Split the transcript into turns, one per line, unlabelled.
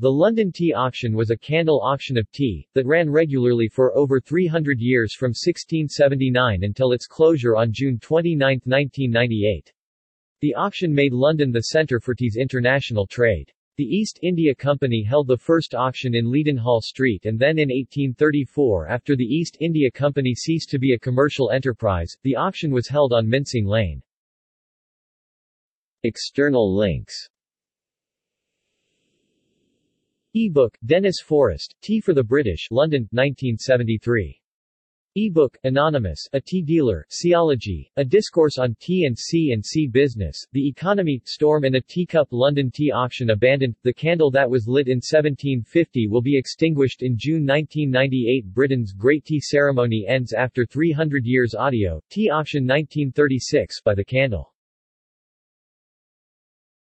The London Tea Auction was a candle auction of tea, that ran regularly for over 300 years from 1679 until its closure on June 29, 1998. The auction made London the centre for tea's international trade. The East India Company held the first auction in Leadenhall Street and then in 1834 after the East India Company ceased to be a commercial enterprise, the auction was held on Mincing Lane. External links E-book, Dennis Forrest, Tea for the British, London, 1973. E-book, Anonymous, A Tea Dealer, Tsiology, A Discourse on Tea and C and C Business, The Economy, Storm in a Teacup London Tea Auction Abandoned, The candle that was lit in 1750 will be extinguished in June 1998 Britain's Great Tea Ceremony ends after 300 years Audio, Tea Auction 1936 by The Candle